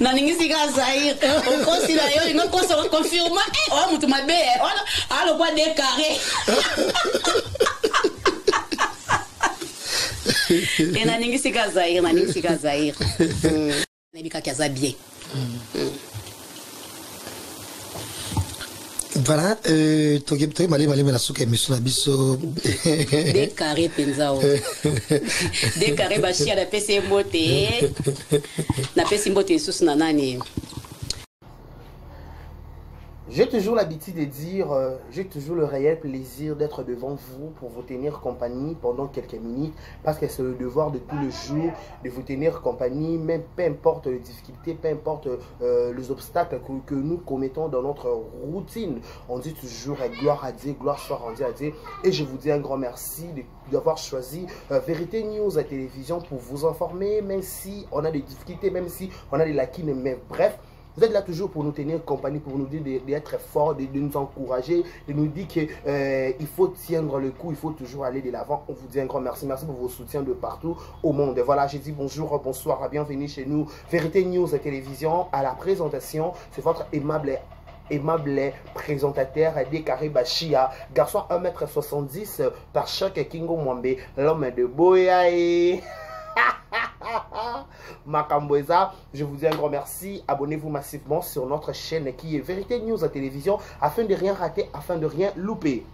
naningisi ka zaire okosi na yo olingi okosa okonfirma eh, oya motu mabe eh, wana alokwa de carré e naningisi ka zaire naningisi ka zaire nayebikaki aza bien mm. voilà euh, toki toki mali mali na suka émission na biso de carré penza o de carré ba chia na pesi mbote na pesi mbote lisusu na nani J'ai toujours l'habitude de dire, euh, j'ai toujours le réel plaisir d'être devant vous pour vous tenir compagnie pendant quelques minutes, parce que c'est le devoir de tous les jours de vous tenir compagnie, même peu importe les difficultés, peu importe euh, les obstacles que, nous commettons dans notre routine. On dit toujours eh, gloire à Dieu, gloire soit rendue à Dieu. Et je vous dis un grand merci d'avoir choisi euh, Vérité News à télévision pour vous informer, même si on a des difficultés, même si on a des lacunes, mais bref, vous êtes là toujours pour nous tenir compagnie, pour nous dire d'être fort, de, nous encourager, de nous dire qu'il euh, faut tiendre le coup, il faut toujours aller de l'avant. On vous dit un grand merci. Merci pour vos soutiens de partout au monde. voilà, j'ai dit bonjour, bonsoir, bienvenue chez nous. Vérité News Télévision à la présentation. C'est votre aimable aimable présentateur Dekare Bachia, garçon 1m70 par chaque Kingo Mwambe, l'homme de Boyae. camboisa, je vous dis un grand merci. Abonnez-vous massivement sur notre chaîne qui est Vérité News à télévision afin de rien rater, afin de rien louper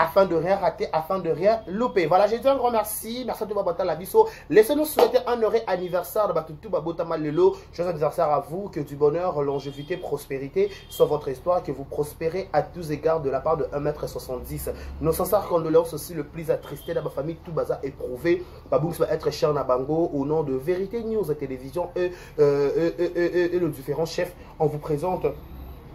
afin de rien rater, afin de rien louper. Voilà, je dit un grand merci. Merci à tout Babota Labisso. Laissez-nous souhaiter un heureux anniversaire de Batutu Babotama Lelo. Joyeux anniversaire à vous, que du bonheur, longévité, prospérité soit votre histoire, que vous prospérez à tous égards de la part de 1m70. Nos sincères condoléances aussi le plus attristé de ma famille Tout Toubaza éprouvée. Baboum va être cher Nabango au nom de Vérité News Télévision et, euh, télévision et, et le différent chef. On vous présente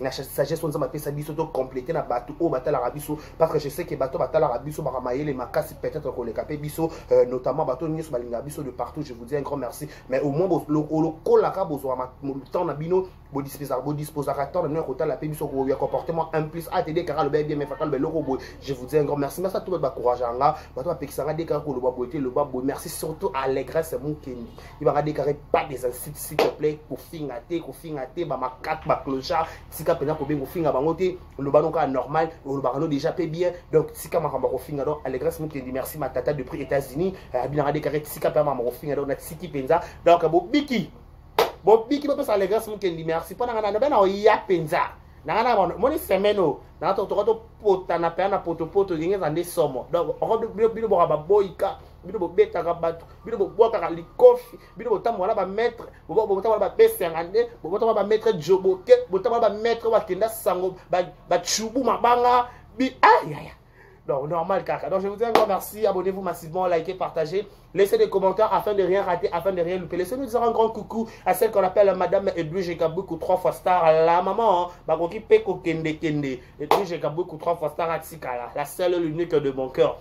na sagesse oyo nzambe apesa biso to complete na bato oyo batalaka biso parce que je sais que bato batalaka biso baka mayele makasi peut-être koleka mpe biso euh, notamment bato nyonso balingaka biso de partout je vous dis un grand merci mais au moins lokolaka bozwaka temps na bino bodisposaka bodisposaka temps na bino ya kotala mpe biso ya comportement un plus atd kaka aloba bien mefaka aloba eloko boye je vous dis un grand merci merci à tout bato bacourage yanga bato bapekisanga de kaka koloba boye te loba boye merci surtout à allégresse mokendi ebaka dekare pas des insultes s'il te plaît kofinga te kofinga te bamakate baclochard tika mpenza kobenga kofinga bango te oloba no kaka normal olobaka no déjà mpe bien donc tika makambo ya kofinga donc alegrance mukendi merci matata de prix états-unis abinaka dekare tika mpe makambo kofinga donc natiki mpenza donc bobiki bobiki bopesa alegrance mukendi merci mpo nanga nanobe na oya mpenza nanga na bano moni semaine oyo nanga tokotoka topotana mpenza na potopoto ngenge eza nde somo donc bino boka baboyika bino bobetaka bato bino bobwakaka likofi bino botambola na bamaître botambola bapesi yanga nde botambola bamaître joboke botambola bamaître bakenda sango bachubu mabanga bi ayaya ah, Donc, normal, caca. Donc, je vous dis encore merci. Abonnez-vous massivement, likez, partagez. Laissez des commentaires afin de rien rater, afin de rien louper. Laissez-nous dire un grand coucou à celle qu'on appelle Madame Edwige Kabuku, trois fois star. La maman, Bakoki Peko Kende Kende. Edwige Kabuku, trois fois star, Atsikala. La seule, l'unique de mon cœur.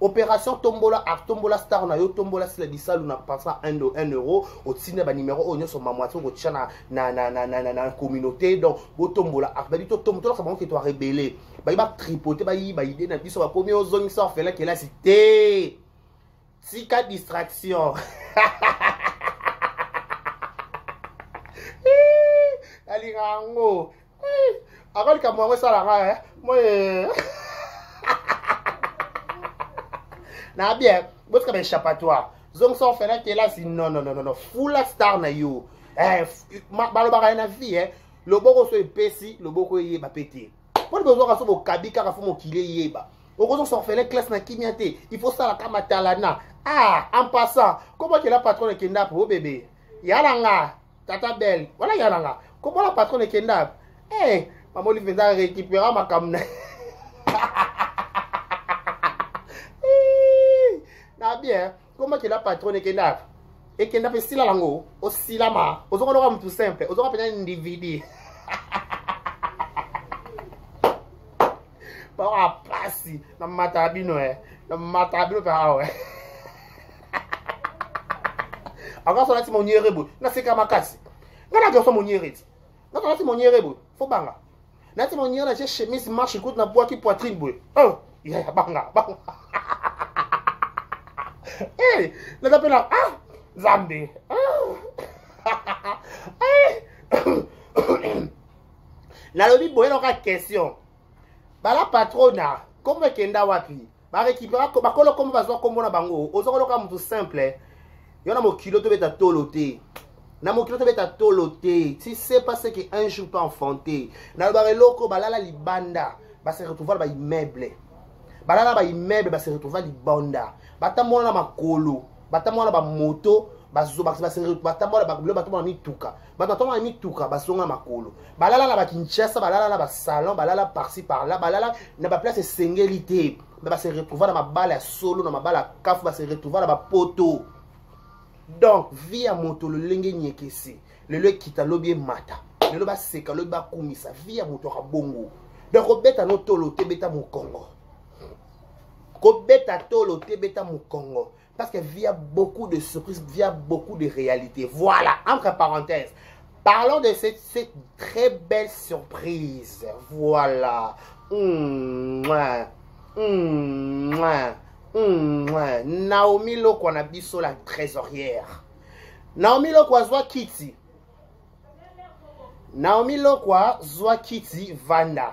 opération tombola ar tombola star na yo tombola sila bisalu na pensa 1 euro otinda banimero oyo nyonso mamwati okotya na, na, na, na, na, na, na communauté donc botombola ar badi tolakisa bango ke to arebele bayi batripote bayiba ide na biso bakomi ozongisa orfela kelasi te tika distraction alinga yango ako likambo yango esala nga eh? moye na bien botika ba échappatoire zongisa ofela kelasi non non non non fula star na yo eh, balobaka ye na vie eh. loboko so epesi loboko eyeba mpe te mpo nde bozwaka so bokabi kaka fo mokili eyeba okozongisa ofele classe na kimia te il faut sala ka matalana ah en passant komokela patron ekenda po bebe yala nga tata belle wana ya nanga kobola patron ekenda eh mama olive eza récupéra makambo na Eh, na bien koma kenda patron ekenda ekenda mpe sila yango osilama ozokoloka motu simple ozoka mpenza individu bawa pasi na matala bino e na matala bino mpe awa akoya solati moniere boye naseka makasi nga na garçon moniere ti nga solati moniere boye fo banga nati moniere na je chemise marche kutu na bwaki poitrine boye oh yaya banga banga eh naza mpe na ah nzambe nalobi boye na kaka question bala patrona kombo ekenda wapi barekipera bakolo kombo bazwa kombo na bango oza koloka motu simple yo na mokilo tobeta tolo te na mokili tobeta tolo te tu sais pas ce que un jour peut enfanter nalobaka eloko balala libanda base retrouva na baimmeuble balala na baimmeuble base retrouva libanda batambola na makolo batambola na bamoto batambola na mituka bato atoma na mituka basonga makolo balala na bakinshasa balala na basalon balala parci parla balala na baplace esengeli te me base retrouva na mabala ya solo na mabala ya kafu base retrouva na bapoto donc vie ya moto lolenge nyekese lelo ekita lobi emata lelo baseka lobi bakumisa vie ya moto akabongo donc kobeta no tolo te beta mokongo kobeta tolo te beta mokongo Parce que via beaucoup de surprises, via beaucoup de réalités. Voilà, entre parenthèses. Parlons de cette, cette très belle surprise. Voilà. Mmh, mmh, mmh, Naomi Loko na biso la trésorière. Naomi Loko azwa kiti. Naomi Loko azwa kiti vanda.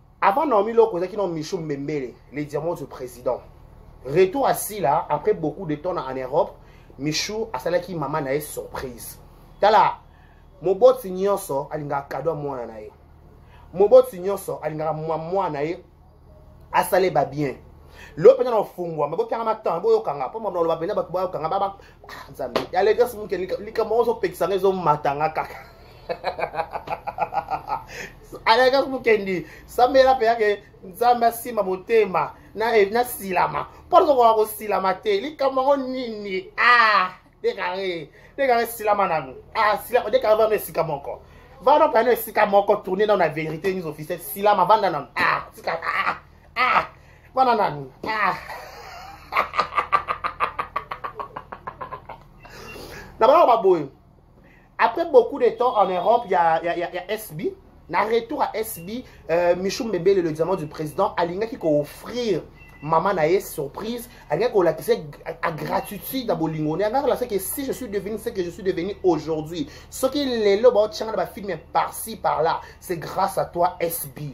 Avant Naomi Loko, il y a Michou Mbembele, les diamants du président. Retour à Sila, après beaucoup de temps en Europe, Michou a salaki maman nae surprise. Tala, moboti nyonso alingaka cadeau mwana na ye. Moboti nyonso alingaka mwana na ye asale ba bien. Lelo mpenza na ofungwa, mabokanga matanga, boyokanga, mpo mabaloba mpenza bato boyokanga, ah, nzambe ya legas muke likambo ozopekisa nga ezomata nga kaka alegas mukendi sambela mpe yake nzambe asimba motema nasilama na mpo tozokoka kosilama te likambo yango nini ah dekare dekare silama nanu ah silama dekare vano esika moko vano pano esika moko tourne nano na verité news officiel silama vanda nanu ah tika ah ah wana nani ah na bango baboye après beaucoup de temps en europe il y a, y a, y a, y a sb na retour à sb euh, michou mbebele le diamant du président alingaki kooffrir mama na ye surprise alingaki kolakisa a gratitude na bolingo ne alingaki kolakisa ke si je suis devenu ce que je suis devenu aujourd'hui soki lelo baotyanga na bafilme par ci par là c'est grâce à toi sb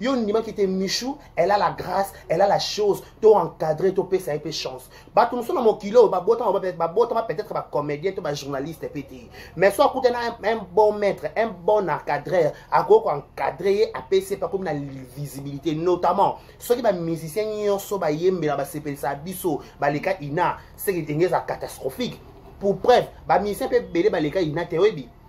yo ondimaki te michou elle a la grâce elle a la chose to encadre topesa ye mpe chance bato mosusu na mokili oyo babotama babotama peut-être bacomédien to bajournaliste mpe te mais so akuta na un bon maître un bon encadreur akoki koencadre ye apesi ye mpe akomi na visibilité notamment soki bamusicien nyonso bayembela basepelisa biso baleka ina seke ndenge eza catastrophique pour preuve bamusicien mpe ebele baleka ina te oyebi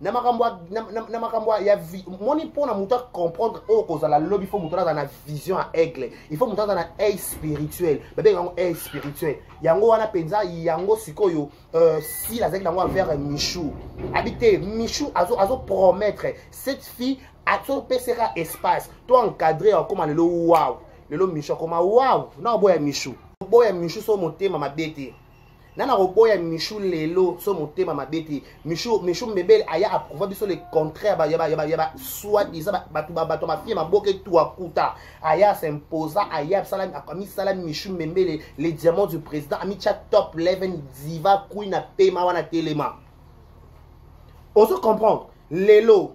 na makambo na makambo ya moni mpo na moto acomprendre oyo kozala lobi fo moto aza na vision ya aigle il faut moto aza na œil spirituel babenga yango œil spirituel yango wana mpenza yango sikoyo euh, sila azalaki nango envers michou abi te michou azopromettre azo cette fille azopesaka espace to encadre akoma lelo waw lelo michou akoma waw na oboya michou oboya michou so motema mabe te nga na koboya michou lelo so motema mabe te michou michou mbebele aya approuva biso le contraire ya basoi disant bato bato mafie maboka etu akuta aya s'imposa aya amisala michou mbembele le diamant du président amitya top 11 diva queen apema wana telema ozo comprendre lelo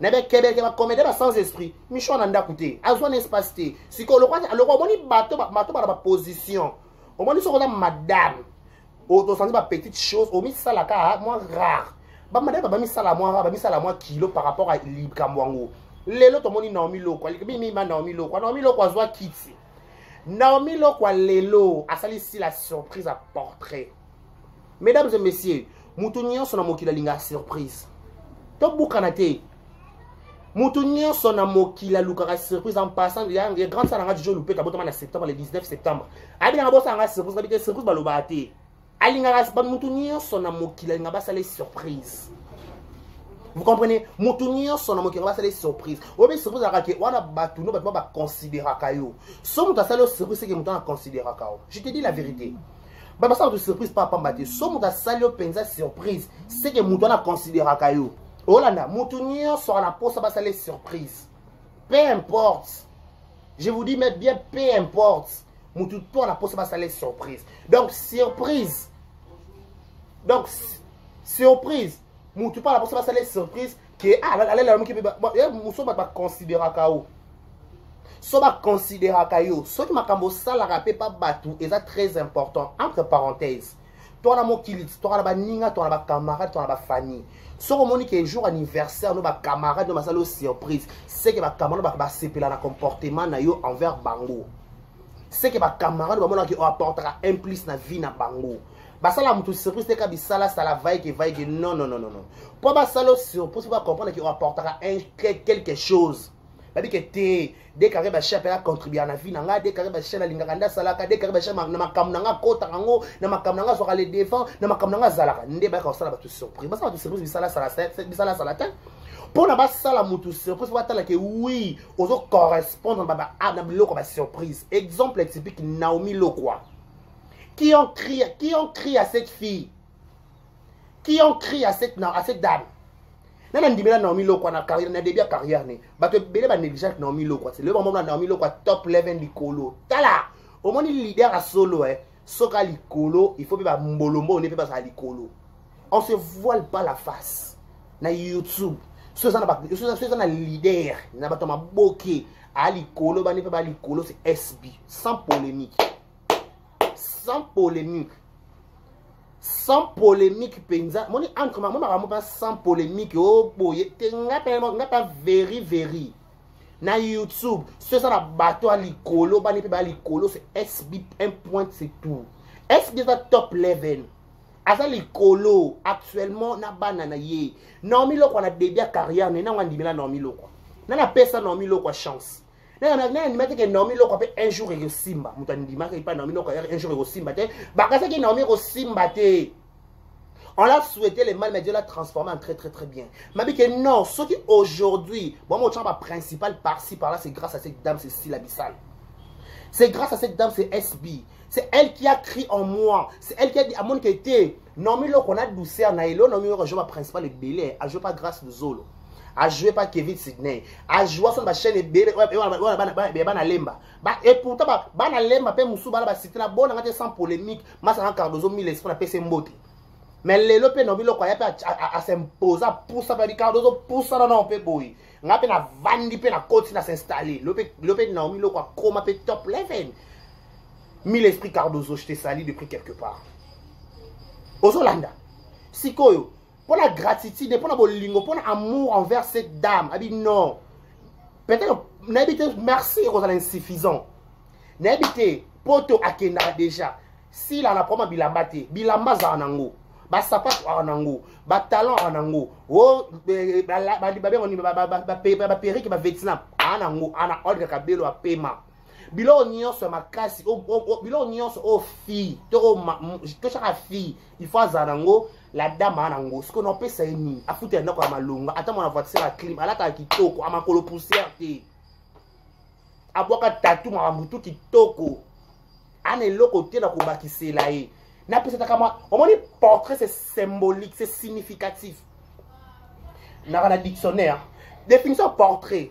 na bekebeleke bakomede ba sans esprit michon na ndako te azwa na espace te sikoyo lokwa omoni bato bato bana baposition omoni soki oza madame osanzi bapetite chose omisala kaka mwa rare bamadame babamisala mwa rare bamisala mwa kilo par rapport a likambo yango lelo tomoni naomi lokwa mimima naomi lokwa naomi lokwa azwa kiti naomi lokwa lelo asali sila surprise ya portrait mesdames et messieurs moto nyonso na mokili alingaka surprise tobukana te moto nyonso na mokili alukaka surprise en passant ya grande sala nga jojo lupeta abotama na septembre le 19 septembre ayebi nanga bosala nga surprise kabi te surprise balobaka te alingaka moto nyonso na mokili alingaka basala ye surprise vous comprenez moto nyonso na mokili basala ye surprise oyebi surprise alaka ke wana bato no bato ma baconsideraka yo so moto asali yo surprise eke moto wana aconsideraka yo je te dis la vérité mm -hmm. ba basala to surprise pa pamba te so moto asali yo mpenza surprise seke moto wana aconsideraka yo olanda moto nyonso wana mposa basala surprise peu importe je vous dis mais bien peu importe moto to wana mposa basala surprise donc surprise donc surprise moto mpo wana mposa basala surprise ke ah, alela yomoki mpe eh, mosusu bato baconsideraka yo so baconsideraka yo soki makambo osalaka mpe pa bato eza très important entre parenthèse to na mokili to na baninga to na bacamarade to na bafamille soki omoni ke jour anniversaire no bacamarade no basali yo surprise seke bacamarade bato basepela na comportement na yo envers bango seke bacamarade bamonaka ke oapportaka un plus na vie na bango basala moto surprise te ka bisalasala vaike vaike non non non non mpo basala o surprise mpo bacomprendre ke oapportaka quelque chose babi ke te dekare bashe mpe acontribuaka na vie na ngai dekare bashe nalingaka nde asalaka dekare bashe na makambo na ngai akotaka yango na makambo na ngai azwaka le devant na makambo na ngai azalaka nde bayaka kosala bato surprise basala bato surprise bisalasala te mpo na basala moto surprise mpo batala ke wi ozo correspondre na biloko ya basurprise exemple typique naomi lokwa qui ont crié, qui ont crié à cette fille, qui ont crié à cette, à cette dame. na na ndimela naomi lokwa na carrière na début ya carrière ne bato ebele ba négligente naomi lokwa se lelo bamona naomi lokwa top 11 likolo tala omoni leader ya solo eh soka likolo il faut mpe bambolombo one mpe bazala likolo on se voile pas la face na youtube so eza na leader na bato ya maboke aa likolo bane mpe ba likolo se sb sans polémique sans polemique sans polemique mpenza moni entre mamo makambo mpa sans polemique o oh, boye te nga mpa veri veri na youtube soki eza na bato ya likolo bani mpe baya likolo se sb un point c'est tout sb eza top 11 aza likolo actuellement na bana na ye naomi lokwa na debut ya carrière na ye nango andimela naomi lokwa nani apesa naomi lokwa chance nayandimaki ke naomi loko mpe un jour ekosimba moto andimaki epa naomi loko un jour ekosimba te bakasaki naomi ekosimba te on l'a souhaité le mal mais Dieu l'a transformé en très très très bien mabi ke non soki aujourd'hui bon motya ba principal par ci par là c'est grâce à cette dame c'est sila bisal c'est grâce à cette dame c'est sb c'est elle qui a cri en moi c'est elle qui a dit amoni ke te Nomi loko na douceur na elo nomi loko joba principal ebele a joue pas grâce du zolo a joue pas Kevin Sydney a joue son ba chaîne ebele wana bana bana lemba ba et pourtant ba bana lemba pe musu bana ba cité na bona ngate sans polémique masa na Cardozo mille esprit na pese mbote mais lelo pe nomi loko ya pe a s'imposer a poussa ba Cardozo poussa na non pe boy nga mpe navandi mpe nakoti na s'installe lope naomi loko akoma mpe top 11 mille esprit cardozo je te sali de prix quelque part ozolanda sikoyo mpo na gratitude mpo na bolingo mpo na amour envers cette dame abi non peut-être nayebi te merci ekozala insuffisant nayebi te poto akendaka déjà sila na proma bilamba te bilamba azala nango basapato awa nango batalon awa nango o eh, babengo nini baperike bavietnam aa nango ana olga kabelo apema biloko nyonso ya makasi biloko nyonso oyo fille to oyo to chaka fille il faut azala nango la dame aa nango sikoyo naopesa ye nini afuta ya ndako ya malonga ata mwana voiture ya clim alataka kitoko amakolo poussière te abwaka tatu makambo tu kitoko ana eloko te na kobakisela ye napesataka mwa omoni portrait c'est symbolique c'est significatif naka na dictionnaire définition portrait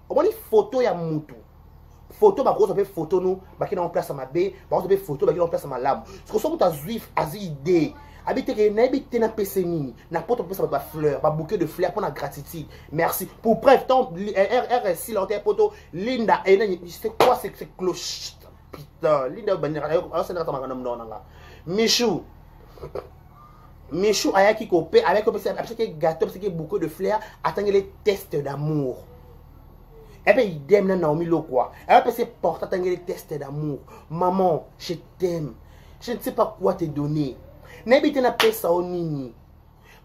omoni foto ya mutu foto bakozwa mpe foto no baki nango place ya mabe bakozwa mpe foto baki nango place ya malamu siko so moto azwi azwi idee abi teke nayebi te napesa nini na poto bapesa bato bafleur babouquet de fleur mpo na gratitude merci pour preuve tant rsi laote poto linda enani c'est quoi c'est cloche putain linda oyo bandinaka ayosanaka ta makanamnao na nga michou Michou ayaki ko pe avec opesa apesaki gâteau apesaki bouquet de fleurs atangeli test d'amour ebe eh idem na Naomi Lokwa ebe eh apesi porte atangeli test d'amour maman je t'aime je ne sais pas quoi te donner nayebi te napesa yo nini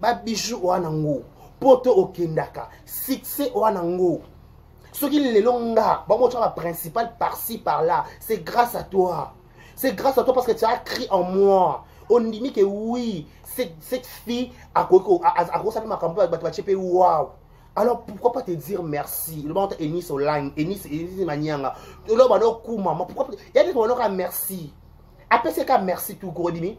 babiju oya na ngo poto okendaka succès oya na ngo soki lelo nga bamotyaka baprincipal par ci par là c'est grâce à toi c'est grâce à toi parce que tu as cri en moi ondimi ke oui cette fille akosala makambo bato batie mpe waw alors pourquoi pas te dire merci loba ota enis olangi enis enis manianga loba nokuma pourquoi ya nde loba noka merci apesi ka merci tout court ondimi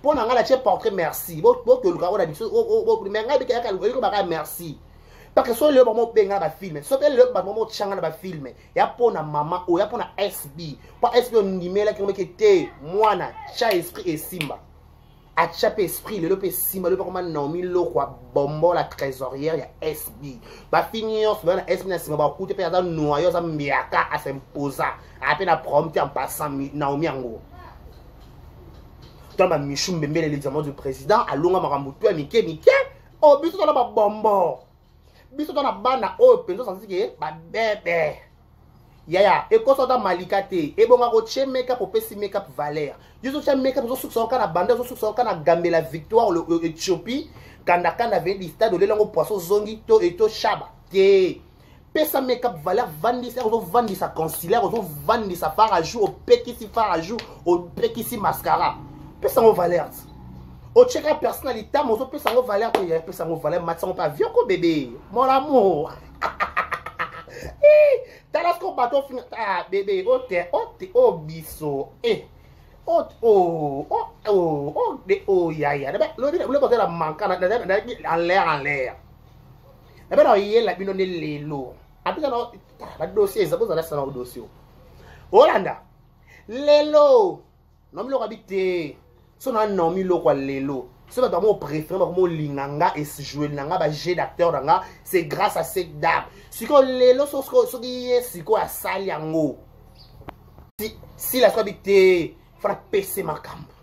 mpo na ngai natie portrait merci botoluka oyo na biso mais ngai bikeyaka oyoki bakaya merci parce que soki lelo bango obenga na bafilme soki lelo bato bango otyanga na bafilme ya mpo na mama oyo ya mpo na sb mpo sb ondimelaki omeke te mwana tya esprit esimba atya mpe esprit lelo mpe esimba lelo bakoma naomi lokwa bombola trésorière ya sb bafini nyonso baa na sb na nsima bakute mpe aza noyo aza mbiaka asimposa ape na prom te en passant naomi yango to ba michu mbembele les amants du président alonga makambo to ya mike mike o oh, biso tona babombo biso tona bana oyo oh, mpenza osanzi ke babebe yaya ekosa ata malika te ebonga kotie makeup opesi makeup valeur yo ozotya makeup ozosukisa oka na banda ozosukisa oka na gambela victoire ethiopie kandakanda veni du stade olela yango poisson ozongi to eto shaba te pesa makeup valeur vandisa ozovandisa concilaire ozovandisa farajou opekisi farajou opekisi mascara pesa yango valeur otyeka persi na litama ozopesa yango valeur te pesa yango valeur matisa yango mpe avion ko bebe mon amour tala siko bato ofinga ah, bebe ote ote o oh, biso eh. o oh, o o o de o yaya lobi lobi kozala manka na l'air en l'air na bana oyela bino nde lelo apesa na ah, badosie eza bozala sana odosie olanda lelo nomi lokwa bi te so na nomi lokwa lelo so bato bango préféré bango molinga nga esjouele na nga bajeu d'acteur na nga c'est grâce à cette dame sikoyo lelo soki ye sikoyo asali yango sila soki abi te fana pese makambo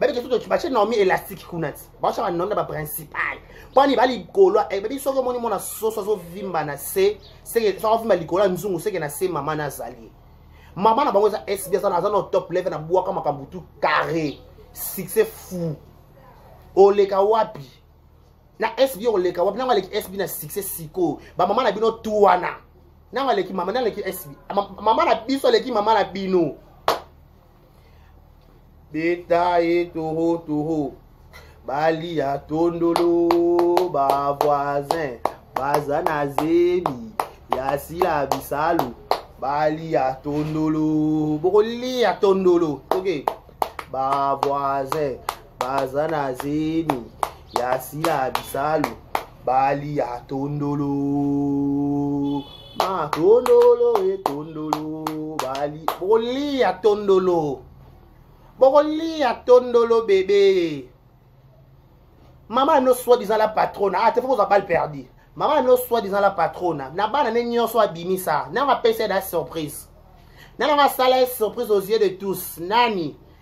babike soki batie naomi elastique kuna ti baotya banaomi na baprincipal mpo mibali likolo eh, babi soki omoni mwana soso azovimba na se soki avimba likolo ya nzungu seke na se mama na azali mama na bango eza sb aza na top level na bwaka makambo tu carré succès fou oleka wapi na sb oleka wapi nango aleki sb na succès sikoyo bamama na bino tu wana nango aleki mama naleki sb mama na biso aleki mama na bino beta ye toro toro balia tondolo bavoisin baza na zemi ya sila bisalu balia tondolo bokolia tondolo okay. bavoisin baza na zemi ya sila bisalu bali ya tondolo ma tondolo e tondolo bali bokolia tondolo bokolia tondolo bebe mama no soit disant la patrona ah te fo kozwa bale perdu mama no soit disant la patrona na bana ne nyonso abimisa nanga apesa ye da surprise nana asala ye surprise aux yeux de tous nani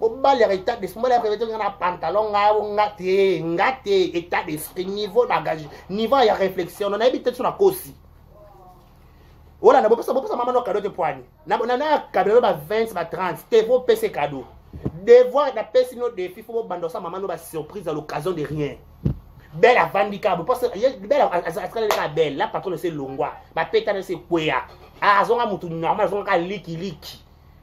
obalaka état d'esprit mbala ya private na pantalon nga nga te nga te état d'esprit niveau bagage niveau ya réflexion na nayebi te so na kosi olanda bopesa bopesa mama no cadeau te poani na na na cadeau ba 20 ba 30 te faut pesa cadeau devoir na pesi no défi faut bobanda sa mama no ba surprise à l'occasion de rien belle avandi ka bo parce que belle askala ka belle la patronne c'est longwa ba peta na c'est kweya azonga mutu normal azonga ka liki liki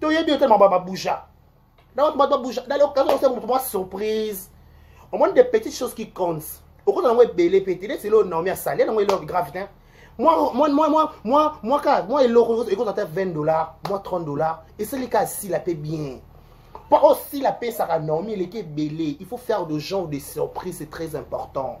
toyebi yo te maba babouja na bato babouja naokosa moto mwa surprise omoni de petite chose qui compte okozala yango ebele mpe te neti eloo naomi asali yango eloko grave te mwa eloko ekozala te 20 dollar mwa 30 dollar esali ka asila mpe bien mpo osila apesaka naomi eleki ebele il faut faire de genre de surprise c'est très important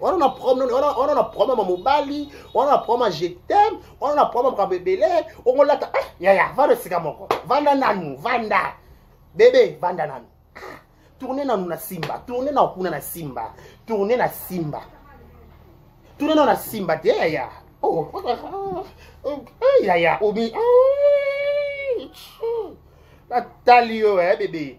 wana na problème wana wana na problème ya mobali wana na problème ya je t'aime wana na problème makambo ebele ongolata ah, yaya vanda esika moko vanda nanu vanda bebe vanda nanu ah, tourne nanu na simba tourne na kuna na simba tourne na simba tourne nanu na simba te yaya oh, oh, oh, oh, oh, yaya omi oh, natali yo eh, bebe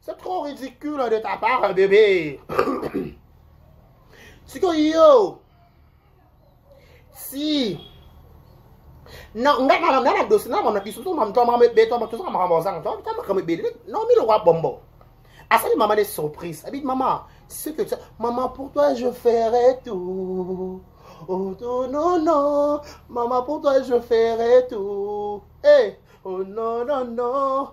C'est trop ridicule de ta part, bébé. C'est que yo, si na ngai na na dosi na mama bisu ma mtu mama be to mtu mama mama zanga to kama kama be na mi lo wa bombo asali mama des surprises abi mama ce que ça maman pour toi je ferai tout oh tout non non maman pour toi je ferai tout eh hey. Oh non, non, non,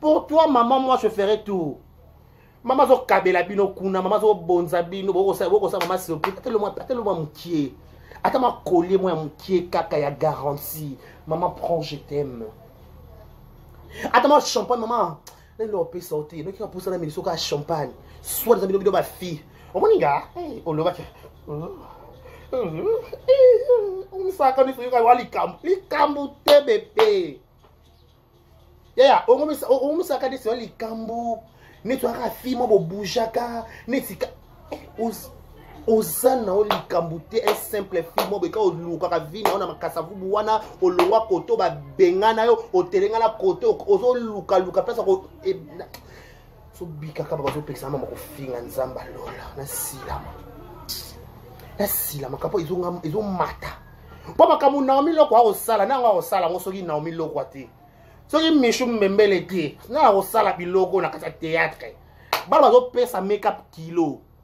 pour toi maman moi je ferai tout mama azokabela bino kuna mama azobonza bino bokosala mama surprise ata elongo mwa mokie ata makolie mwa ya mokie kaka ya garantie mama prend je t'aime ata mwa champagne mama lelo opesa yo te noki kapusana mini soki a champagne soit eza bino bino bafille omoni nga eh, olobaki omisaka niso yoka wa likambo likambo te bebe yaya ongomisaka neti oya likambo neti oyaka fimo bobujaka neti eh, oza na yo likambo te un simple fille moko eka olukaka vi na yo na makasavubu wana olongwa koto babengana yo otelengana koto ozolukaluka place sobikaka bazopekisa mama kofinga nzambe alola nasilama nasilama kapo ezomata mpo makambo naomi loko akosala nango akosala yango soki naomi lokwa te soki mishu mbembele te nanga akosala biloko na kati ya théâtre bana bazopesa makeup kilo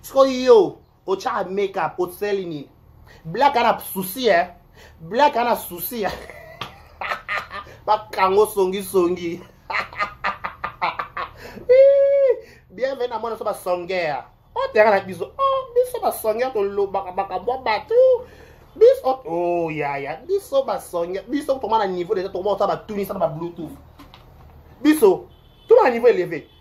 siko yo otyaka makeup oseli nini black ana souci eh? black ana souci eh? bakango songisongi bienvenu na mwana so basongea oteka na biso oh, biso basongea tolobaka makambo ya bato biso o oh, yaya biso basongea biso tokoma na niveau deja tokoma kosala batunisa na babluetooth biso tokoma na niveau eleve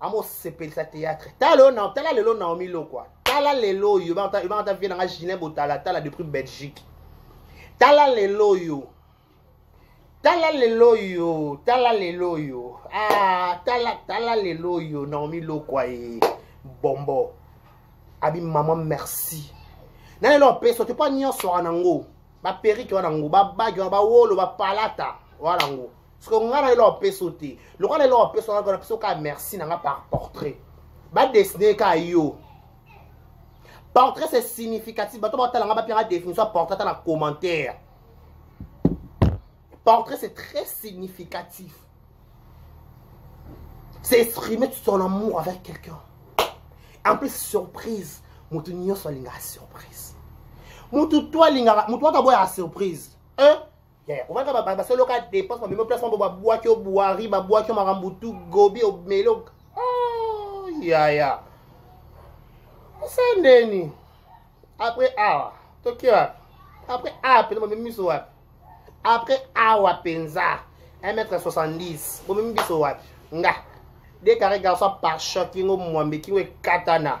amosepelisa théâtre tala na tala lelo naomi lokwa tala lelo oyo ebangata vie nanga gilin botala tala depuis belgique tala lelo oyo tala lelo oyo tala lelo oyo ah, tala tala lelo oyo naomi lokwa e eh, bombo abi mama merci na lelo apesa te mpo nyonso wana yango baperike wana yango babage wana bawolo bapalata wana yango siko nga na eloko peso te lokola na eloko peso nga na peso ka merci na nga par portrait ba dessiner ka yo portrait c'est significatif bato batala nga bapia nga définition ya portrait ata na commentaire portrait c'est très significatif c'est exprimer son amour avec quelqu'un en plus surprise moto nyonso alingaka surprise moto to alingaka moto wata boyaka surprise hein? obanga ba ba solo ka dépense ba meme place mabo ba boaki au boari ba boaki au makambo tout gobi au melo oh yaya osendeni après awa toki wapi après awa mpenza bomemi biso wapi après awa mpenza 1 mètre 70 bomemi biso wapi nga de carré garçon par choc kingo mwambe kingo ekatana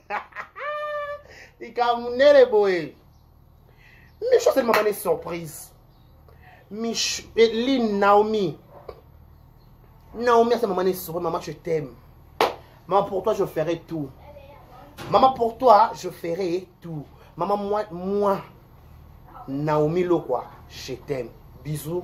likambo monene boye micho asali mama ne surprise micho eline eh, naomi naomi asali mama ne surprise mama je t'aime mama pour toi je ferai tout mama pour toi je ferai tout mama moi, moi naomi lokwa je t'aime bisous